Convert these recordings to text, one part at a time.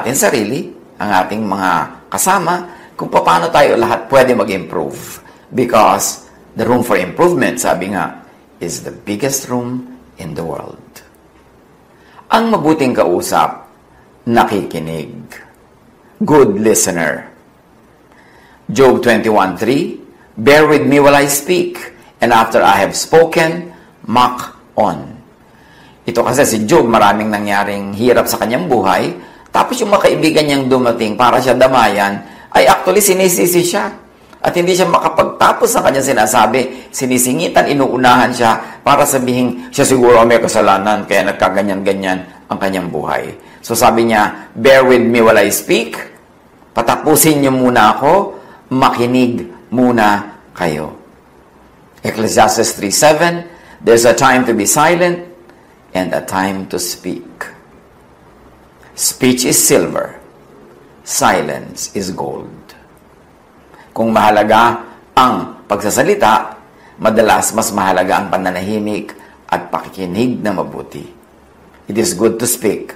ating sarili, ang ating mga kasama, kung paano tayo lahat pwede mag-improve. Because the room for improvement, sabi nga, is the biggest room in the world. Ang mabuting kausap, nakikinig. Good listener. Job 21.3 Bear with me while I speak, and after I have spoken, mock on. Ito kasi si Job, maraming nangyaring hirap sa kanyang buhay, tapos yung mga kaibigan niyang dumating para siya damayan, ay actually sinisisi siya. At hindi siya makapagtapos ng kanyang sinasabi. Sinisingitan, inuunahan siya para sabihin, siya siguro may kasalanan, kaya nagkaganyan-ganyan ang kanyang buhay. So sabi niya, bear with me while I speak. Patapusin niyo muna ako, makinig muna kayo. Ecclesiastes 3.7, There's a time to be silent and a time to speak. Speech is silver. Silence is gold. Kung mahalaga ang pagsasalita, madalas mas mahalaga ang pananahimik at pakikinig na mabuti. It is good to speak,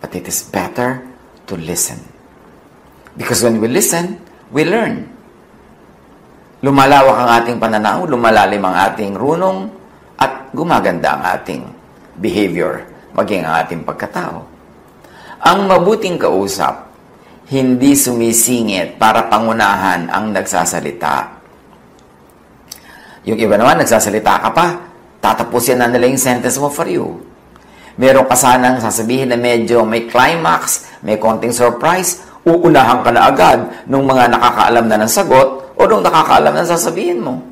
but it is better to listen. Because when we listen, we learn. Lumalawak ang ating pananaw, lumalalim ang ating runong, at gumaganda ang ating behavior, maging ang ating pagkatao. Ang mabuting kausap, hindi sumisingit para pangunahan ang nagsasalita. Yung iba naman, nagsasalita ka pa, tatapusin na nila yung sentence mo for you. Meron ka sanang sasabihin na medyo may climax, may konting surprise, uunahan ka na agad nung mga nakakaalam na ng sagot o nung nakakaalam na sasabihin mo.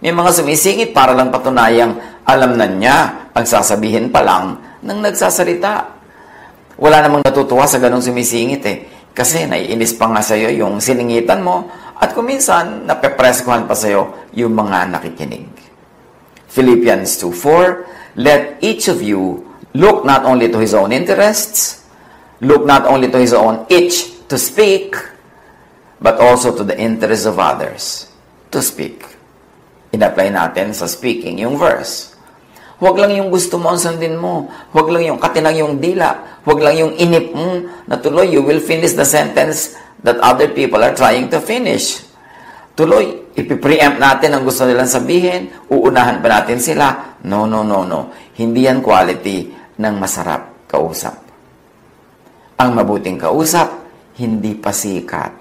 May mga sumisingit para lang patunayang alam na niya ang sasabihin pa lang ng nagsasalita. Wala namang natutuwa sa ganong sumisingit eh. Kasi naiinis pa nga sa'yo yung siningitan mo at kuminsan napepreskuhan pa sa'yo yung mga nakikinig. Philippians 2.4 Let each of you look not only to his own interests, look not only to his own itch to speak, but also to the interests of others to speak. In-apply natin sa speaking yung verse. Huwag lang yung gusto mo ang sundin mo. Huwag lang yung katinang yung dila. Huwag lang yung inip mo na tuloy, you will finish the sentence that other people are trying to finish. Tuloy, ipipreempt natin ang gusto nilang sabihin, uunahan pa natin sila. No, no, no, no. Hindi yan quality ng masarap kausap. Ang mabuting kausap, hindi pasikat.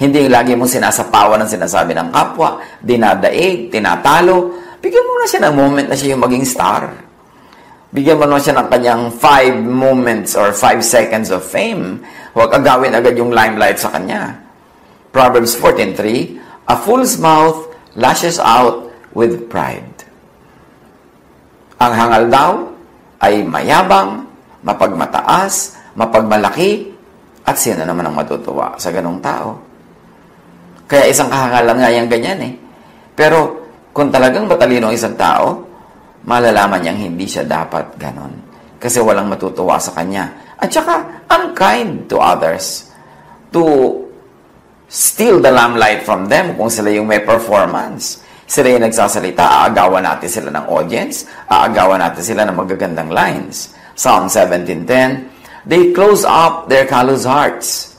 Hindi lagi mo sinasapawan ng sinasabi ng kapwa, dinadaig, tinatalo. Bigyan mo na siya ng moment na siya yung maging star. Bigyan mo na siya ng kanyang five moments or five seconds of fame. Huwag agawin agad yung limelight sa kanya. Proverbs 14.3 A fool's mouth lashes out with pride. Ang hangal daw ay mayabang, mapagmataas, mapagmalaki, at sino naman ang matutuwa sa ganong tao? Kaya isang kahangalan nga yung ganyan eh. Pero kung talagang matalino ang isang tao, malalaman niyang hindi siya dapat ganon. Kasi walang matutuwa sa kanya. At saka, unkind to others. To steal the limelight from them kung sila yung may performance. Sila yung nagsasalita, aagawan natin sila ng audience, aagawan natin sila ng magagandang lines. Psalm 17.10 They close up their callous hearts,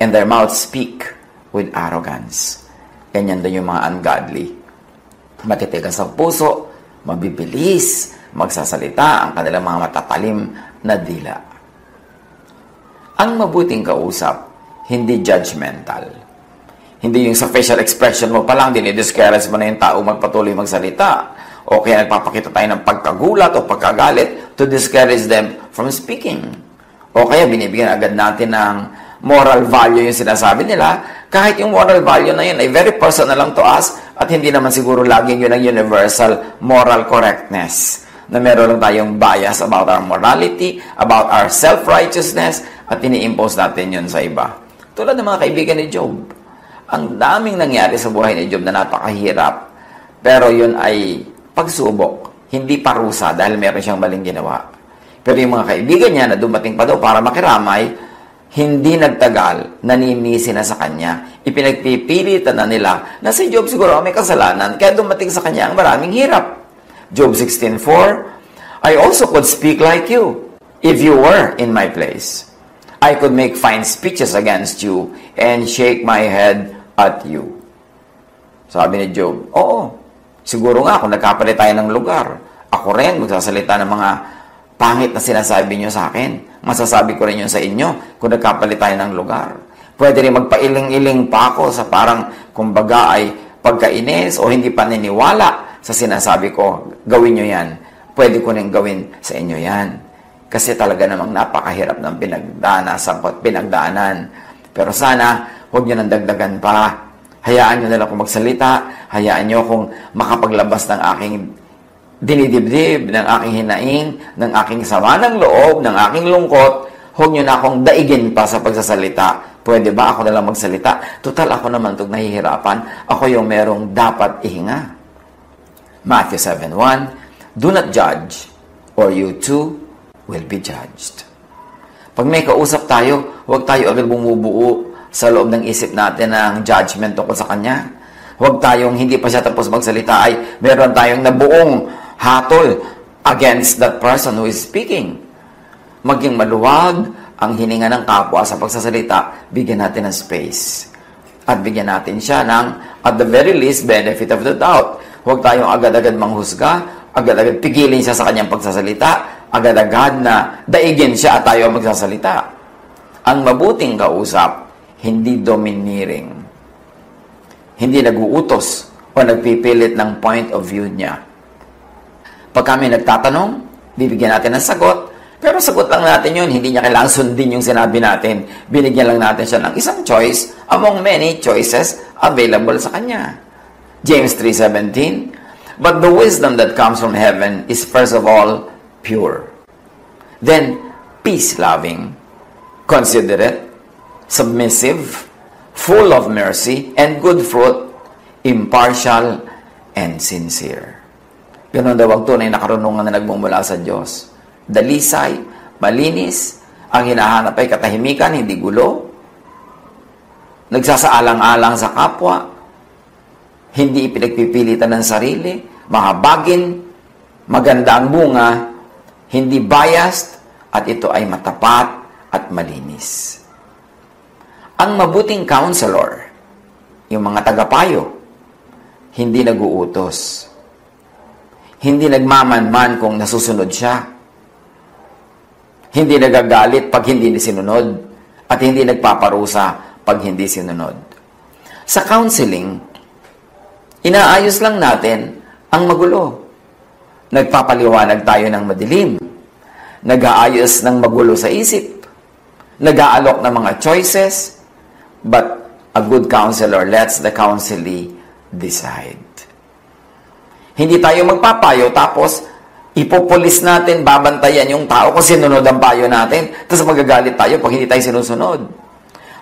and their mouths speak with arrogance. Ganyan din yung mga ungodly. Matitigas ang puso, mabibilis, magsasalita ang kanilang mga matatalim na dila. Ang mabuting kausap, hindi judgmental. Hindi yung sa facial expression mo pa lang, dinidiscourage mo na yung tao magpatuloy magsalita. O kaya nagpapakita tayo ng pagkagulat o pagkagalit to discourage them from speaking. O kaya binibigyan agad natin ng moral value yung sinasabi nila, kahit yung moral value na yun ay very personal lang to us at hindi naman siguro laging yun ang universal moral correctness na meron lang tayong bias about our morality, about our self-righteousness, at ini-impose natin yun sa iba. Tulad ng mga kaibigan ni Job. Ang daming nangyari sa buhay ni Job na napakahirap, pero yun ay pagsubok, hindi parusa dahil meron siyang maling ginawa. Pero yung mga kaibigan niya na dumating pa daw para makiramay, hindi nagtagal, naninisi na sa kanya. Ipinagpipilitan na nila na si Job siguro may kasalanan, kaya dumating sa kanya ang maraming hirap. Job 16.4, I also could speak like you, if you were in my place. I could make fine speeches against you and shake my head at you. Sabi ni Job, oo, siguro nga kung nagkapalit tayo ng lugar, ako rin magsasalita ng mga pangit na sinasabi nyo sa akin. Masasabi ko rin yun sa inyo kung nagkapalit tayo ng lugar. Pwede rin magpailing-iling pa ako sa parang, kumbaga ay pagkainis o hindi paniniwala sa sinasabi ko, gawin nyo yan. Pwede ko rin gawin sa inyo yan. Kasi talaga namang napakahirap ng pinagdanasan ko at pinagdaanan. Pero sana, huwag nyo nang dagdagan pa. Hayaan nyo na lang magsalita. Hayaan nyo akong makapaglabas ng aking dinidibdib, ng aking hinaing, ng aking sama ng loob, ng aking lungkot. Huwag nyo na akong daigin pa sa pagsasalita. Pwede ba ako na lang magsalita? Total, ako naman itong nahihirapan. Ako yung merong dapat ihinga. Matthew 7.1 Do not judge, or you too will be judged. Pag may kausap tayo, huwag tayo agad bumubuo sa loob ng isip natin ng judgment tungkol sa Kanya. Huwag tayong hindi pa siya tapos magsalita ay meron tayong nabuong hatol against that person who is speaking. Maging maluwag ang hininga ng kapwa sa pagsasalita, bigyan natin ng space. At bigyan natin siya ng, at the very least, benefit of the doubt. Huwag tayong agad-agad manghusga, agad-agad pigilin siya sa kanyang pagsasalita, agad-agad na daigin siya at tayo magsasalita. Ang mabuting kausap hindi domineering. Hindi naguutos o nagpipilit ng point of view niya. Pag kami nagtatanong, bibigyan natin ng sagot, pero sagot lang natin yun, hindi niya kailangan sundin yung sinabi natin. Binigyan lang natin siya ng isang choice among many choices available sa kanya. James 3.17 But the wisdom that comes from heaven is first of all pure. Then, peace-loving, considerate, submissive, full of mercy and good fruit, impartial and sincere. Ganon daw ang tunay na karunungan na nagmumula sa Diyos. Dalisay, malinis, ang hinahanap ay katahimikan, hindi gulo, nagsasaalang-alang sa kapwa, hindi ipinagpipilitan ng sarili, mahabagin, maganda ang bunga, hindi biased, at ito ay matapat at malinis. Ang mabuting counselor, yung mga tagapayo, hindi naguutos. Hindi nagmamanman kung nasusunod siya. Hindi nagagalit pag hindi sinunod. At hindi nagpaparusa pag hindi sinunod. Sa counseling, inaayos lang natin ang magulo. Nagpapaliwanag tayo ng madilim. Nag-aayos ng magulo sa isip. Nag-aalok ng mga choices But a good counselor lets the counselee decide. Hindi tayo magpapayo tapos ipopulis natin, babantayan yung tao kung sinunod ang payo natin. Tapos magagalit tayo pag hindi tayo sinusunod.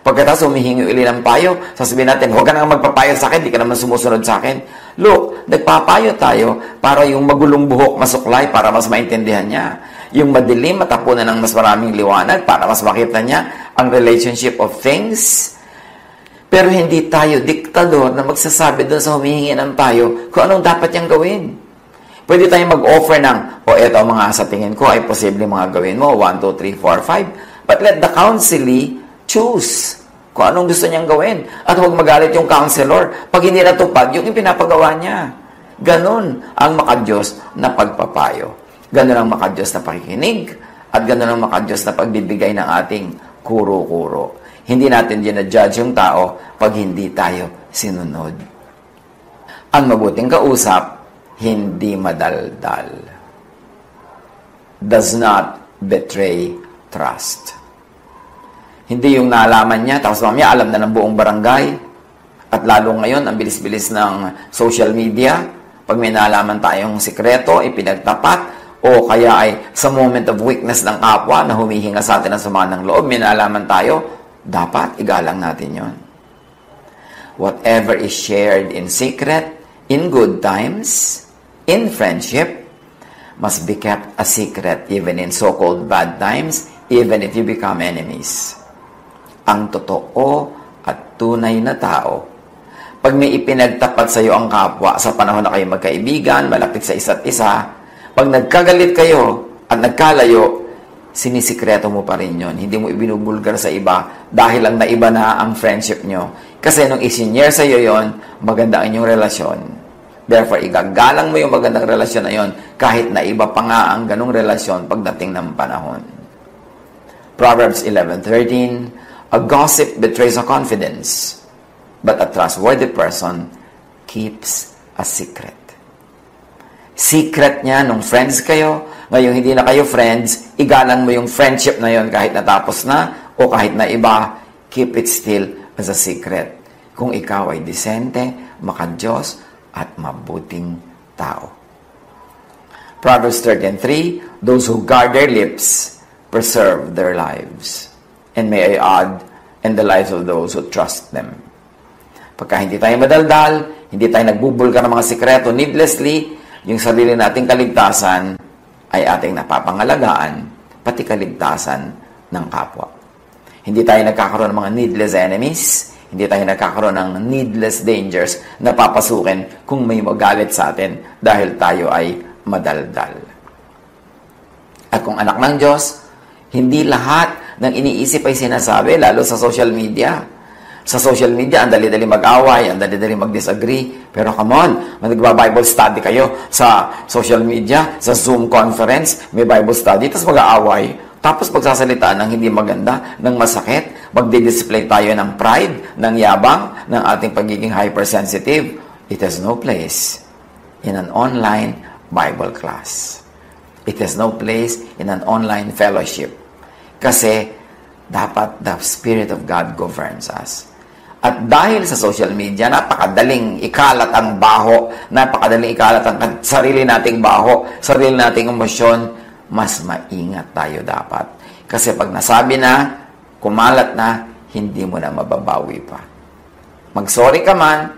Pagkatapos humihingi uli ng payo, sasabihin natin, huwag ka nang magpapayo sa akin, di ka naman sumusunod sa akin. Look, nagpapayo tayo para yung magulong buhok masuklay para mas maintindihan niya. Yung madilim matapunan ng mas maraming liwanag para mas makita niya ang relationship of things pero hindi tayo diktador na magsasabi doon sa humihingi ng payo kung anong dapat niyang gawin. Pwede tayong mag-offer ng, o oh, eto mga sa tingin ko ay posible mga gawin mo, 1, 2, 3, 4, 5. But let the counselee choose kung anong gusto niyang gawin. At huwag magalit yung counselor pag hindi natupad yung ipinapagawa niya. Ganon ang makadiyos na pagpapayo. Ganon ang makadiyos na pakikinig. At ganon ang makadiyos na pagbibigay ng ating kuro-kuro. Hindi natin judge yung tao pag hindi tayo sinunod. Ang mabuting kausap, hindi madaldal. Does not betray trust. Hindi yung nalaman niya, tapos mamaya alam na ng buong barangay. At lalo ngayon, ang bilis-bilis ng social media, pag may nalaman tayong sikreto, ipinagtapat, o kaya ay sa moment of weakness ng kapwa na humihinga sa atin ng sama ng loob, may nalaman tayo, dapat igalang natin yon. Whatever is shared in secret, in good times, in friendship, must be kept a secret even in so-called bad times, even if you become enemies. Ang totoo at tunay na tao, pag may ipinagtapat sa iyo ang kapwa sa panahon na kayo magkaibigan, malapit sa isa't isa, pag nagkagalit kayo at nagkalayo, sinisikreto mo pa rin yun. Hindi mo ibinubulgar sa iba dahil lang naiba na ang friendship nyo. Kasi nung isinyer sa iyo yon, maganda ang inyong relasyon. Therefore, igagalang mo yung magandang relasyon na yon kahit na iba pa nga ang ganong relasyon pagdating ng panahon. Proverbs 11.13 A gossip betrays a confidence, but a trustworthy person keeps a secret. Secret niya nung friends kayo, ngayon hindi na kayo friends, igalang mo yung friendship na yon kahit natapos na o kahit na iba, keep it still as a secret. Kung ikaw ay disente, makadiyos, at mabuting tao. Proverbs 13.3 Those who guard their lips preserve their lives. And may I add, and the lives of those who trust them. Pagka hindi tayo madaldal, hindi tayo nagbubulga ng mga sikreto needlessly, yung sarili nating kaligtasan ay ating napapangalagaan, pati kaligtasan ng kapwa. Hindi tayo nagkakaroon ng mga needless enemies, hindi tayo nagkakaroon ng needless dangers na papasukin kung may magalit sa atin dahil tayo ay madaldal. At kung anak ng Diyos, hindi lahat ng iniisip ay sinasabi, lalo sa social media. Sa social media, ang dali-dali mag-away, ang dali-dali mag-disagree. Pero come on, nagba-Bible study kayo sa social media, sa Zoom conference, may Bible study, tapos mag-aaway. Tapos pagsasalita ng hindi maganda, ng masakit, magdi-display tayo ng pride, ng yabang, ng ating pagiging hypersensitive. It has no place in an online Bible class. It has no place in an online fellowship. Kasi dapat the Spirit of God governs us. At dahil sa social media, napakadaling ikalat ang baho, napakadaling ikalat ang sarili nating baho, sarili nating emosyon, mas maingat tayo dapat. Kasi pag nasabi na, kumalat na, hindi mo na mababawi pa. Mag-sorry ka man,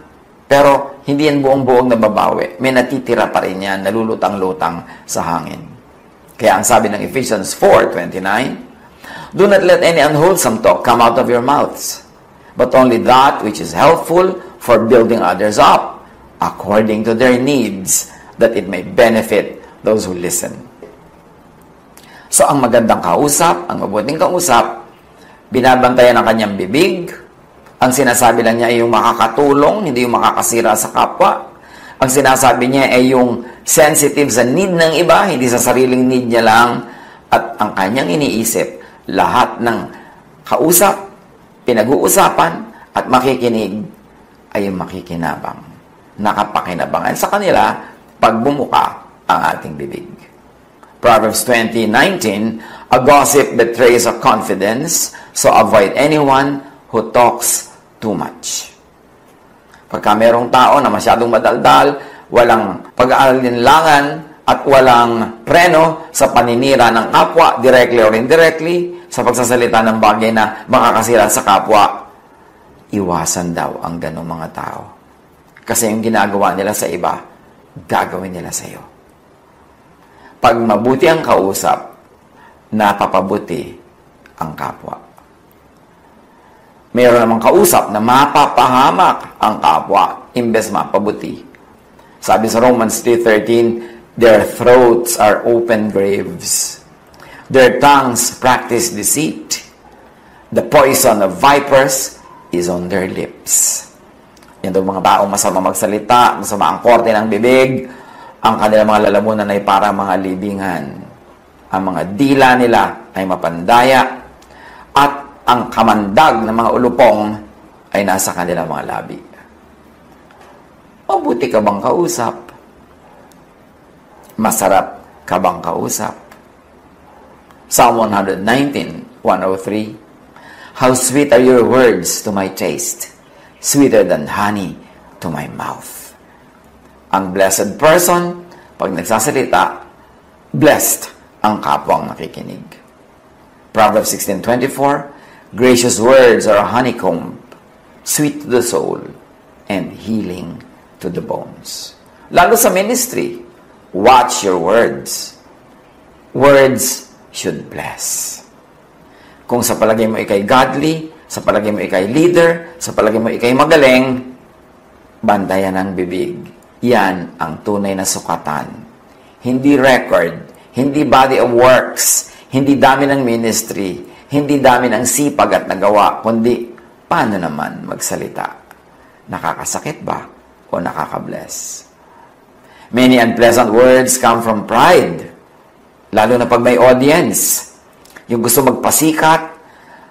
pero hindi yan buong-buong nababawi. May natitira pa rin yan, nalulutang-lutang sa hangin. Kaya ang sabi ng Ephesians 4.29, Do not let any unwholesome talk come out of your mouths, but only that which is helpful for building others up, according to their needs, that it may benefit those who listen. So, ang magandang kausap, ang mabuting kausap, binabantayan ang kanyang bibig, ang sinasabi lang niya ay yung makakatulong, hindi yung makakasira sa kapwa. Ang sinasabi niya ay yung sensitive sa need ng iba, hindi sa sariling need niya lang. At ang kanyang iniisip, lahat ng kausap, pinag-uusapan, at makikinig ay makikinabang. Nakapakinabangan sa kanila pag bumuka ang ating bibig. Proverbs 20:19, a gossip betrays a confidence, so avoid anyone who talks too much. Pagka merong tao na masyadong madaldal, walang pag-aalinlangan at walang preno sa paninira ng kapwa, directly or indirectly, sa pagsasalita ng bagay na makakasira sa kapwa, iwasan daw ang ganong mga tao. Kasi yung ginagawa nila sa iba, gagawin nila sa iyo. Pag mabuti ang kausap, napapabuti ang kapwa. Mayroon namang kausap na mapapahamak ang kapwa imbes mapabuti. Sabi sa Romans 3.13, Their throats are open graves. Their tongues practice deceit. The poison of vipers is on their lips. Yan daw mga taong masama magsalita, masama ang korte ng bibig, ang kanilang mga lalamunan ay para mga libingan. Ang mga dila nila ay mapandaya at ang kamandag ng mga ulupong ay nasa kanilang mga labi. Mabuti ka bang kausap? Masarap ka bang kausap? Psalm 119, 103 How sweet are your words to my taste, sweeter than honey to my mouth. Ang blessed person, pag nagsasalita, blessed ang kapwang nakikinig. Proverbs 16.24 Gracious words are a honeycomb, sweet to the soul, and healing to the bones. Lalo sa ministry, watch your words. Words should bless. Kung sa palagay mo ikay godly, sa palagay mo ikay leader, sa palagay mo ikay magaling, bantayan ang bibig yan ang tunay na sukatan. Hindi record, hindi body of works, Hindi dami ng ministry, hindi dami ng sipag at nagawa, kundi paano naman magsalita? Nakakasakit ba o nakakabless? Many unpleasant words come from pride, lalo na pag may audience. Yung gusto magpasikat,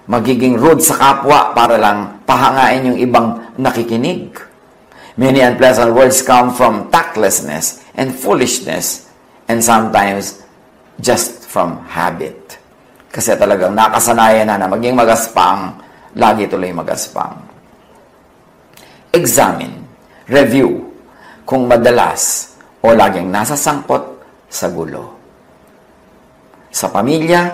magiging rude sa kapwa para lang pahangain yung ibang nakikinig. Many unpleasant words come from tactlessness and foolishness and sometimes just from habit. Kasi talagang nakasanayan na na maging magaspang, lagi tuloy magaspang. Examine, review, kung madalas o laging nasa sangkot sa gulo. Sa pamilya,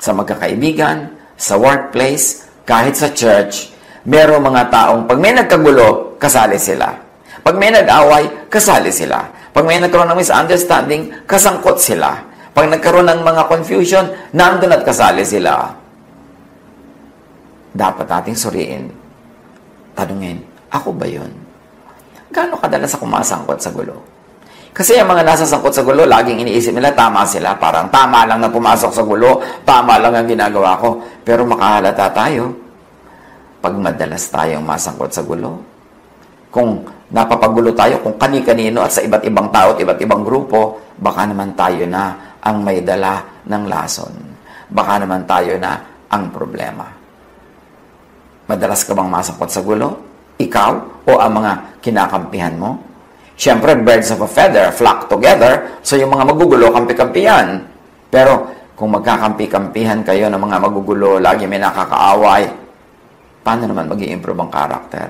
sa magkakaibigan, sa workplace, kahit sa church, merong mga taong pag may nagkagulo, kasali sila. Pag may nag-away, kasali sila. Pag may nagkaroon ng misunderstanding, kasangkot sila. Pag nagkaroon ng mga confusion, nandun at kasali sila. Dapat nating suriin. Tanungin, ako ba yun? Gaano kadalas ako masangkot sa gulo? Kasi yung mga nasa sangkot sa gulo, laging iniisip nila, tama sila. Parang tama lang na pumasok sa gulo, tama lang ang ginagawa ko. Pero makahalata tayo pag madalas tayong masangkot sa gulo. Kung napapagulo tayo kung kani-kanino at sa iba't ibang tao at iba't ibang grupo, baka naman tayo na ang may dala ng lason. Baka naman tayo na ang problema. Madalas ka bang masakot sa gulo? Ikaw o ang mga kinakampihan mo? Siyempre, birds of a feather flock together, so yung mga magugulo, kampi-kampihan. Pero kung magkakampi-kampihan kayo ng mga magugulo, lagi may nakakaaway, paano naman mag improve ang karakter?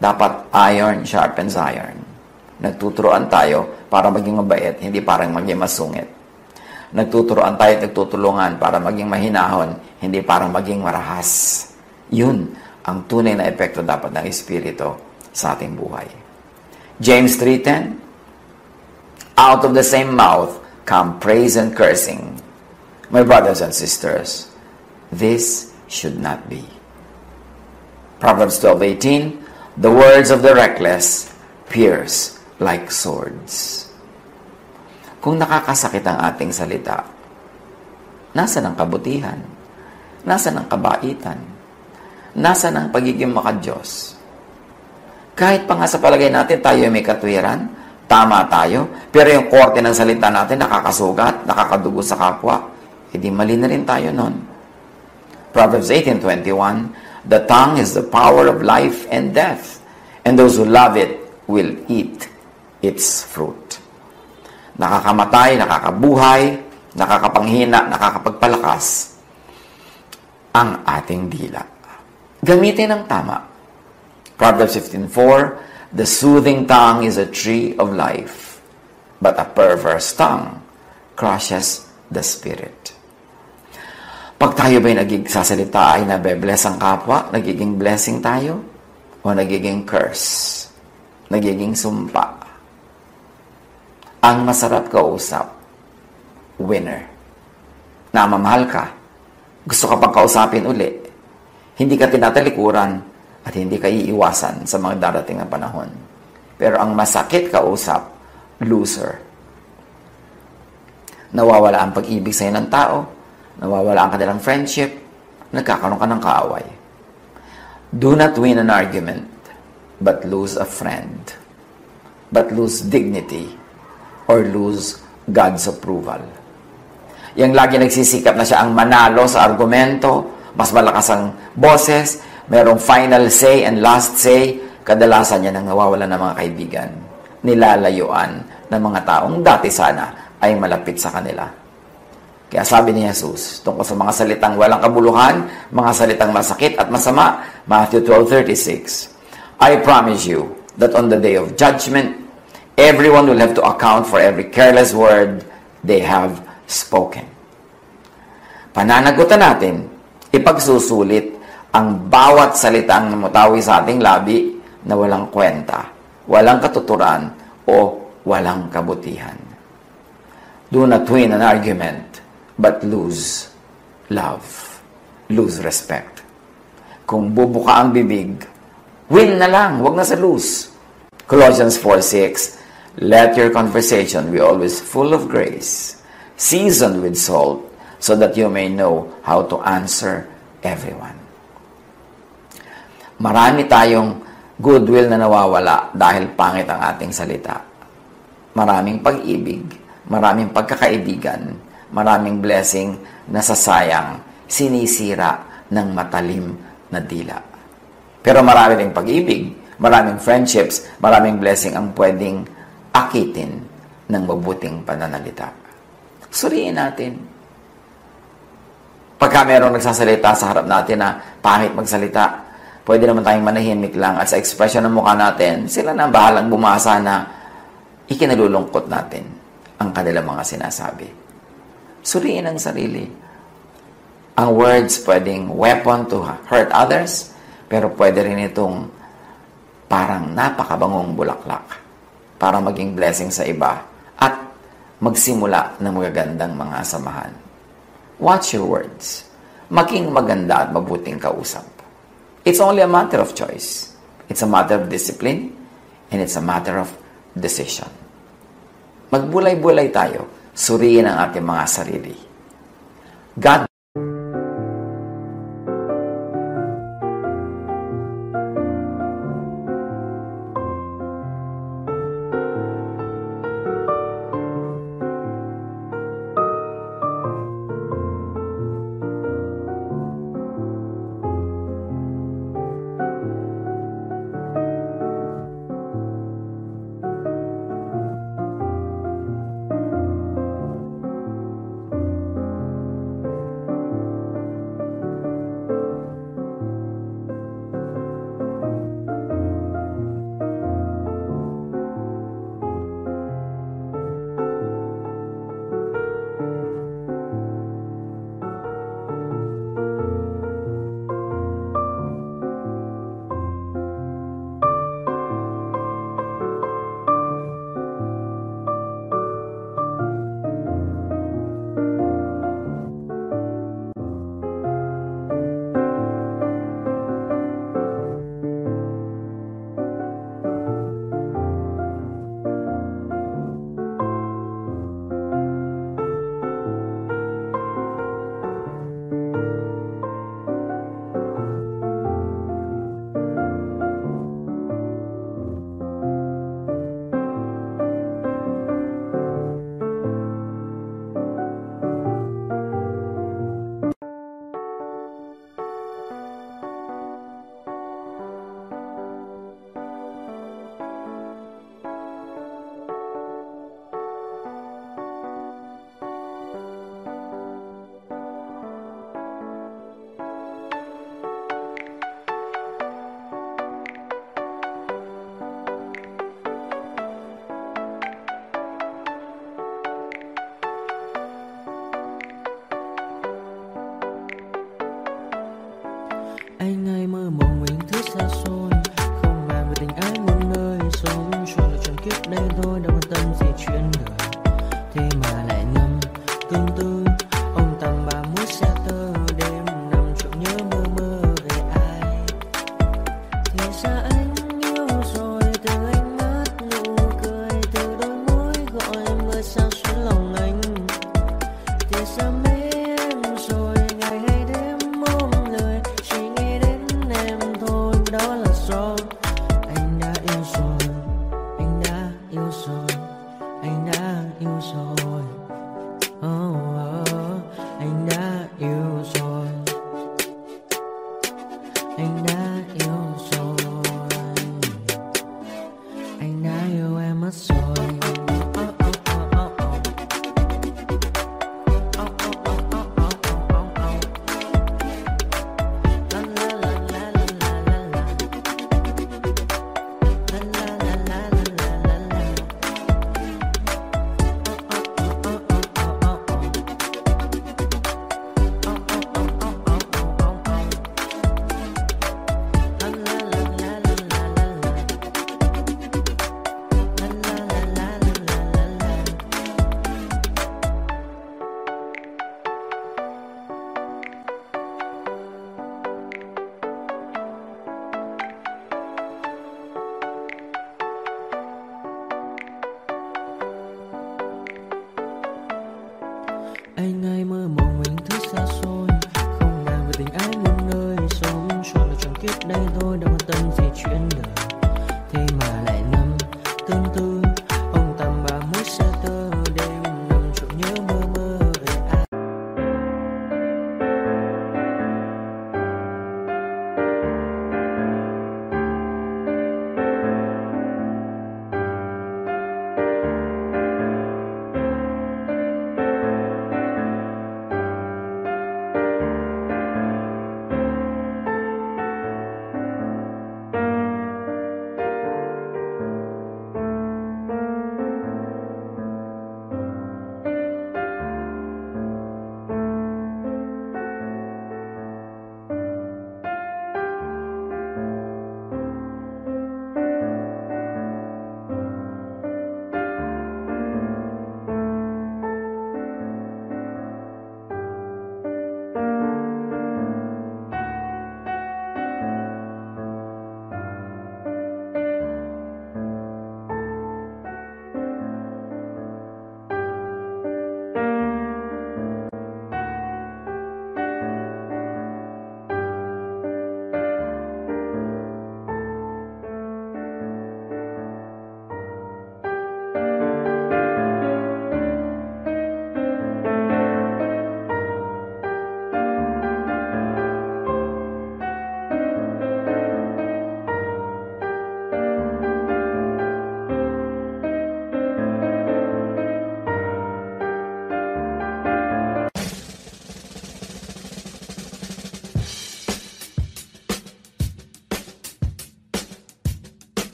Dapat iron sharpens iron. Nagtuturoan tayo para maging mabait, hindi para maging masungit. Nagtuturoan tayo at nagtutulungan para maging mahinahon, hindi para maging marahas. Yun ang tunay na epekto dapat ng Espiritu sa ating buhay. James 3.10 Out of the same mouth come praise and cursing. My brothers and sisters, this should not be. Proverbs 12.18 The words of the reckless pierce like swords. Kung nakakasakit ang ating salita, nasa ng kabutihan? Nasa ng kabaitan? Nasa ng pagiging makadiyos? Kahit pa nga sa palagay natin tayo may katwiran, tama tayo, pero yung korte ng salita natin nakakasugat, nakakadugo sa kapwa, hindi mali na rin tayo nun. Proverbs 18.21 The tongue is the power of life and death, and those who love it will eat its fruit. Nakakamatay, nakakabuhay, nakakapanghina, nakakapagpalakas ang ating dila. Gamitin ng tama. Proverbs 15.4 The soothing tongue is a tree of life, but a perverse tongue crushes the spirit. Pag tayo ba'y nagsasalita ay nabe-bless ang kapwa, nagiging blessing tayo, o nagiging curse, nagiging sumpa, ang masarap kausap, winner. Namamahal ka, gusto ka pang kausapin uli, hindi ka tinatalikuran at hindi ka iiwasan sa mga darating na panahon. Pero ang masakit kausap, loser. Nawawala ang pag-ibig sa'yo ng tao, nawawala ang kanilang friendship, nagkakaroon ka ng kaaway. Do not win an argument, but lose a friend. But lose dignity or lose God's approval. Yang lagi nagsisikap na siya ang manalo sa argumento, mas malakas ang boses, merong final say and last say, kadalasan niya nang nawawala ng mga kaibigan, nilalayuan ng mga taong dati sana ay malapit sa kanila. Kaya sabi ni Jesus, tungkol sa mga salitang walang kabuluhan, mga salitang masakit at masama, Matthew 12.36, I promise you that on the day of judgment, Everyone will have to account for every careless word they have spoken. Pananagutan natin, ipagsusulit ang bawat salitang namutawi sa ating labi na walang kwenta, walang katuturan, o walang kabutihan. Do not win an argument, but lose love. Lose respect. Kung bubuka ang bibig, win na lang, wag na sa lose. Colossians 4.6 Let your conversation be always full of grace, seasoned with salt, so that you may know how to answer everyone. Marami tayong goodwill na nawawala dahil pangit ang ating salita. Maraming pag-ibig, maraming pagkakaibigan, maraming blessing na sasayang, sinisira ng matalim na dila. Pero marami ring pag-ibig, maraming friendships, maraming blessing ang pwedeng akitin ng mabuting pananalita. Suriin natin. Pagka merong nagsasalita sa harap natin na pangit magsalita, pwede naman tayong manahimik lang at sa expression ng mukha natin, sila na bahalang bumasa na ikinalulungkot natin ang kanilang mga sinasabi. Suriin ang sarili. Ang words pwedeng weapon to hurt others, pero pwede rin itong parang napakabangong bulaklak para maging blessing sa iba at magsimula ng magagandang mga samahan. Watch your words. Maging maganda at mabuting kausap. It's only a matter of choice. It's a matter of discipline and it's a matter of decision. Magbulay-bulay tayo. Suriin ang ating mga sarili. God